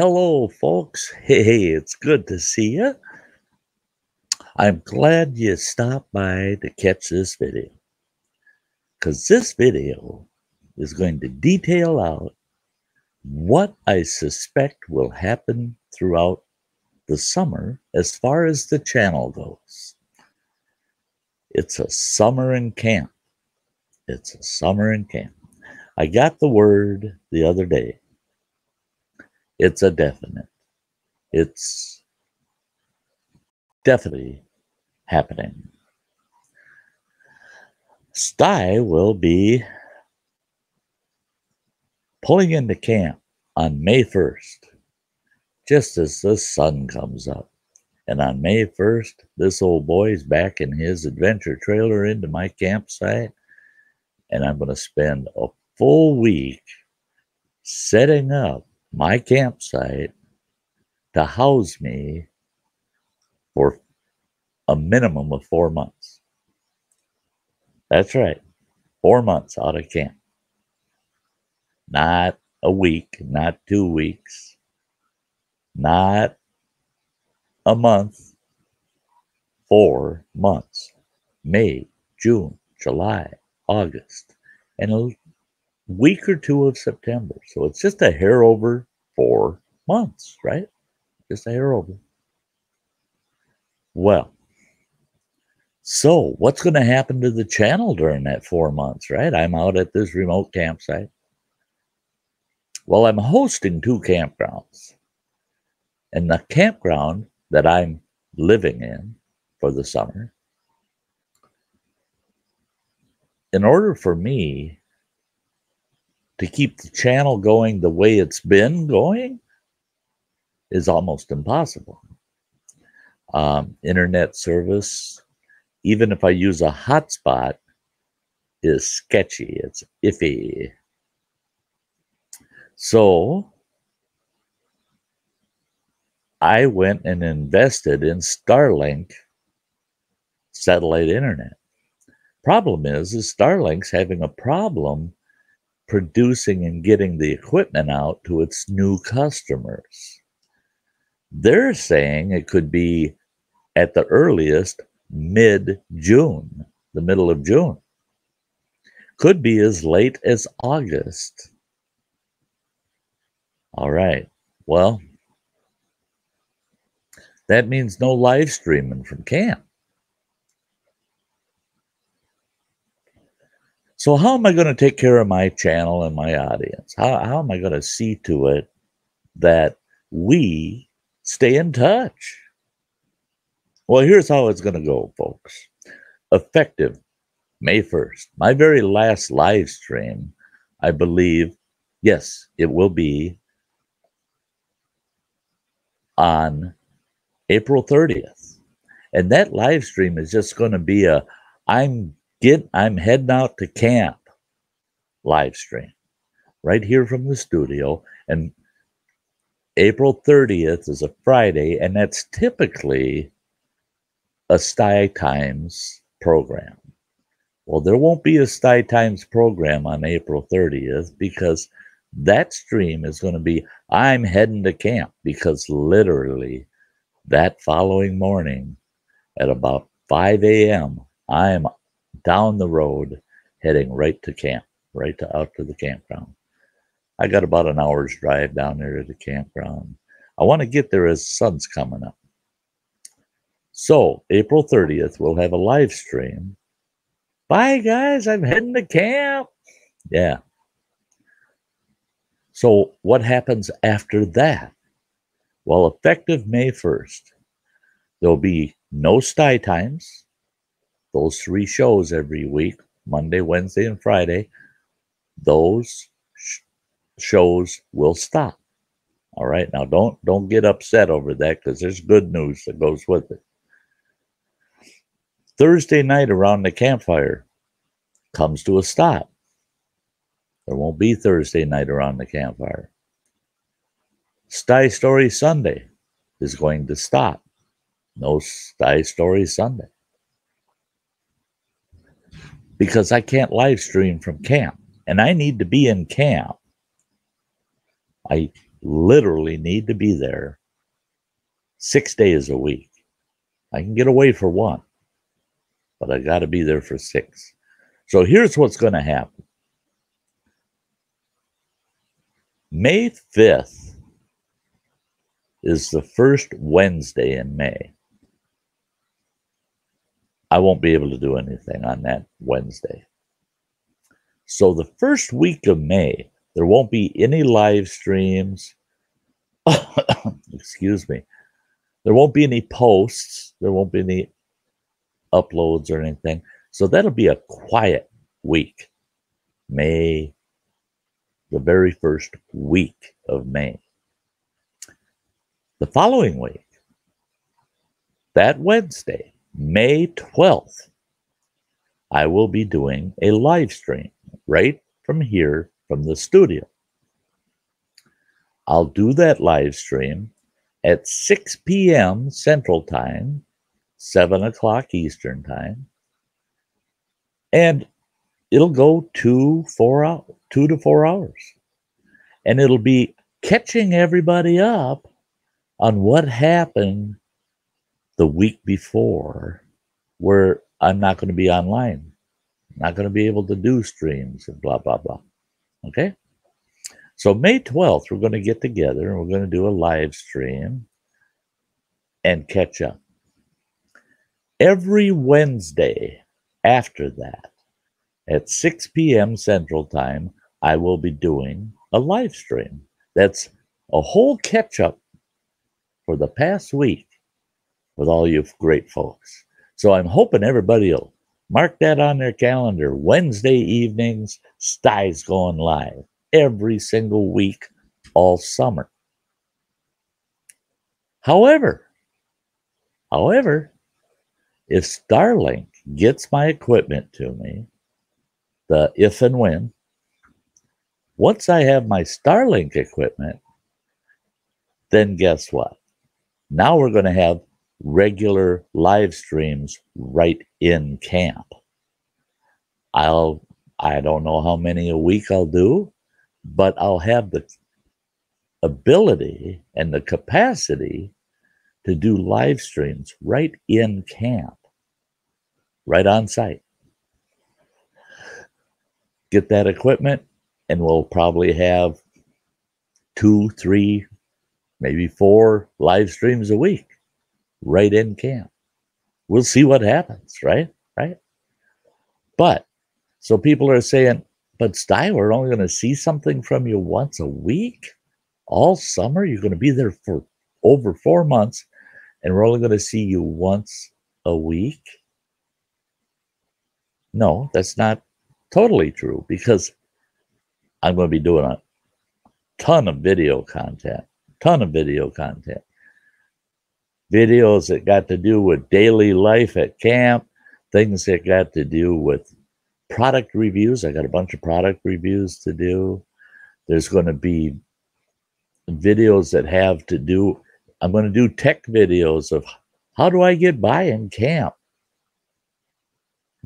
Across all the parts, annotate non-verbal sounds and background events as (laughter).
Hello, folks. Hey, it's good to see you. I'm glad you stopped by to catch this video because this video is going to detail out what I suspect will happen throughout the summer as far as the channel goes. It's a summer in camp. It's a summer in camp. I got the word the other day. It's a definite. It's definitely happening. Sty will be pulling into camp on May 1st, just as the sun comes up. And on May 1st, this old boy's back in his adventure trailer into my campsite. And I'm going to spend a full week setting up my campsite to house me for a minimum of four months. That's right, four months out of camp. Not a week, not two weeks, not a month, four months. May, June, July, August, and week or two of September. So it's just a hair over four months, right? Just a hair over. Well, so what's going to happen to the channel during that four months, right? I'm out at this remote campsite. Well, I'm hosting two campgrounds. And the campground that I'm living in for the summer, in order for me to keep the channel going the way it's been going is almost impossible. Um, internet service, even if I use a hotspot, is sketchy. It's iffy. So I went and invested in Starlink satellite internet. Problem is, is Starlink's having a problem producing and getting the equipment out to its new customers. They're saying it could be at the earliest mid June, the middle of June. Could be as late as August. All right. Well, that means no live streaming from camp. So, how am I going to take care of my channel and my audience? How, how am I going to see to it that we stay in touch? Well, here's how it's going to go, folks. Effective May 1st, my very last live stream, I believe, yes, it will be on April 30th. And that live stream is just going to be a I'm get I'm heading out to camp live stream right here from the studio. And April 30th is a Friday, and that's typically a Sty Times program. Well, there won't be a Sty Times program on April 30th because that stream is going to be I'm heading to camp because literally that following morning at about 5 a.m., I am down the road heading right to camp, right to out to the campground. I got about an hour's drive down there to the campground. I want to get there as the sun's coming up. So, April 30th, we'll have a live stream. Bye, guys. I'm heading to camp. Yeah. So, what happens after that? Well, effective May 1st, there'll be no Sty Times, those three shows every week Monday, Wednesday, and Friday those sh- shows will stop. All right. Now don't don't get upset over that because there's good news that goes with it. Thursday night around the campfire comes to a stop. There won't be Thursday night around the campfire. Sty Story Sunday is going to stop. No Sty Story Sunday because I can't live stream from camp and I need to be in camp. I literally need to be there six days a week. I can get away for one, but I got to be there for six. So here's what's going to happen May 5th is the first Wednesday in May. I won't be able to do anything on that Wednesday. So the first week of May, there won't be any live streams. (coughs) Excuse me. There won't be any posts. There won't be any uploads or anything. So that'll be a quiet week. May, the very first week of May. The following week, that Wednesday, May 12th, I will be doing a live stream right from here from the studio. I'll do that live stream at 6 p.m. Central Time, 7 o'clock Eastern Time. And it'll go two, four hours, two to four hours. And it'll be catching everybody up on what happened the week before, where I'm not going to be online, not going to be able to do streams and blah, blah, blah. Okay? So May 12th, we're going to get together and we're going to do a live stream and catch up. Every Wednesday after that, at 6 p.m. Central Time, I will be doing a live stream. That's a whole catch up for the past week with all you great folks. So I'm hoping everybody will mark that on their calendar. Wednesday evenings, Sty's going live every single week all summer. However, however, if Starlink gets my equipment to me, the if and when, once I have my Starlink equipment, then guess what? Now we're going to have regular live streams right in camp. I'll I don't know how many a week I'll do, but I'll have the ability and the capacity to do live streams right in camp, right on site. Get that equipment, and we'll probably have two, three, maybe four live streams a week right in camp. We'll see what happens, right? Right. But so people are saying, but Sty, we're only going to see something from you once a week all summer. You're going to be there for over four months, and we're only going to see you once a week. No, that's not totally true because I'm going to be doing a ton of video content, ton of video content. Videos that got to do with daily life at camp, things that got to do with product reviews. I got a bunch of product reviews to do. There's going to be videos that have to do, I'm going to do tech videos of how do I get by in camp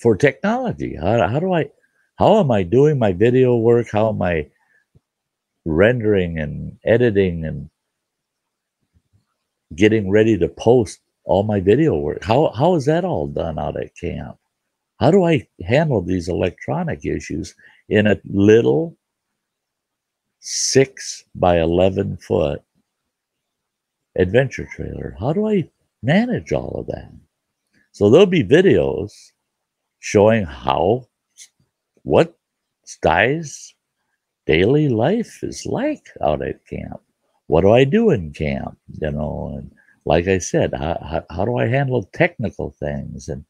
for technology? How, how do I, how am I doing my video work? How am I rendering and editing and getting ready to post all my video work? How, how is that all done out at camp? How do I handle these electronic issues in a little six by 11 foot adventure trailer? How do I manage all of that? So there'll be videos showing how, what Sty's daily life is like out at camp. What do I do in camp? You know, and like I said, how, how, how do I handle technical things and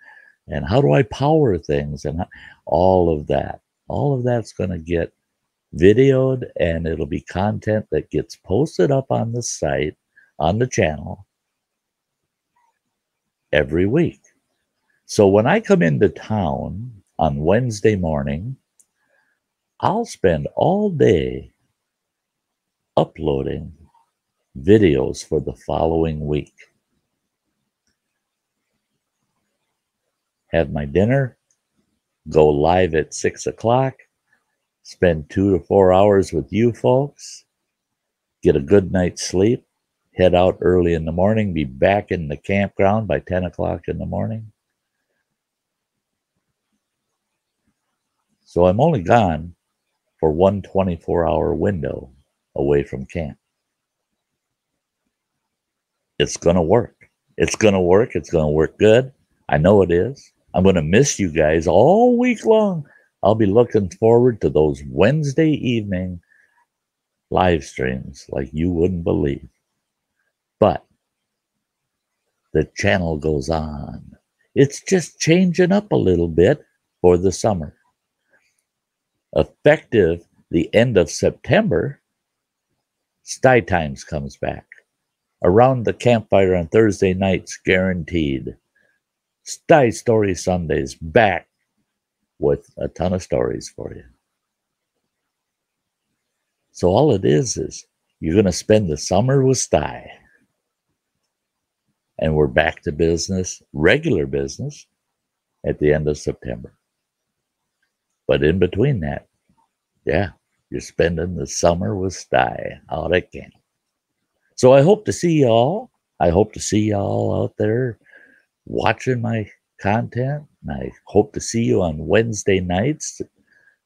and how do I power things and all of that. All of that's going to get videoed and it'll be content that gets posted up on the site, on the channel every week. So when I come into town on Wednesday morning, I'll spend all day uploading videos for the following week. have my dinner, go live at six o'clock, spend two to four hours with you folks, get a good night's sleep, head out early in the morning, be back in the campground by 10 o'clock in the morning. So I'm only gone for one 24 hour window away from camp. It's going to work. It's going to work. It's going to work good. I know it is. I'm going to miss you guys all week long. I'll be looking forward to those Wednesday evening live streams like you wouldn't believe. But the channel goes on. It's just changing up a little bit for the summer. Effective the end of September, Sty Times comes back. Around the campfire on Thursday nights, guaranteed. Sty Story Sundays back with a ton of stories for you. So all it is is you're going to spend the summer with Sty and we're back to business, regular business, at the end of September. But in between that, yeah, you're spending the summer with Sty out at camp. So I hope to see y'all. I hope to see y'all out there watching my content. And I hope to see you on Wednesday nights,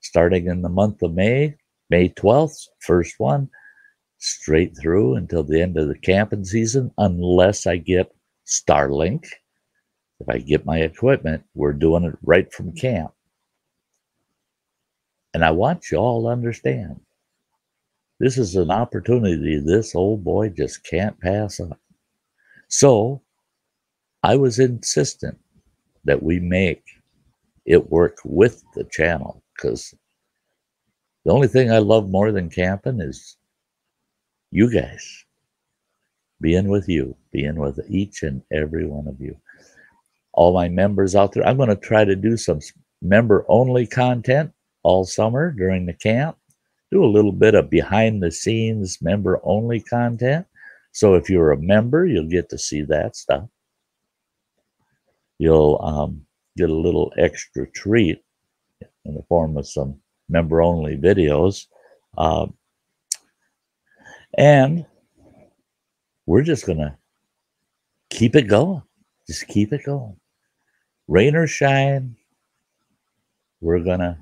starting in the month of May, May 12th, first one, straight through until the end of the camping season, unless I get Starlink. If I get my equipment, we're doing it right from camp. And I want you all to understand this is an opportunity this old boy just can't pass up. So I was insistent that we make it work with the channel because the only thing I love more than camping is you guys being with you, being with each and every one of you. All my members out there, I'm going to try to do some member only content all summer during the camp. Do a little bit of behind the scenes member only content. So if you're a member, you'll get to see that stuff. You'll um, get a little extra treat in the form of some member only videos. Uh, and we're just going to keep it going. Just keep it going. Rain or shine, we're going to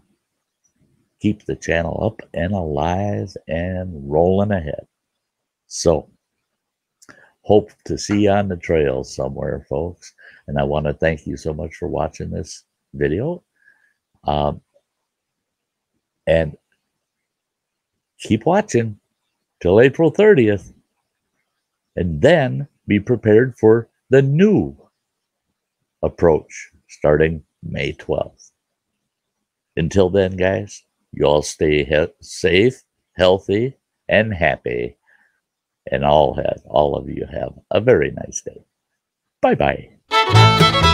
keep the channel up and alive and rolling ahead. So, hope to see you on the trail somewhere, folks. And I want to thank you so much for watching this video. Um, and keep watching till April 30th and then be prepared for the new approach starting May 12th. Until then, guys, you all stay he- safe, healthy, and happy. And all have all of you have a very nice day. Bye bye.